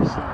Awesome.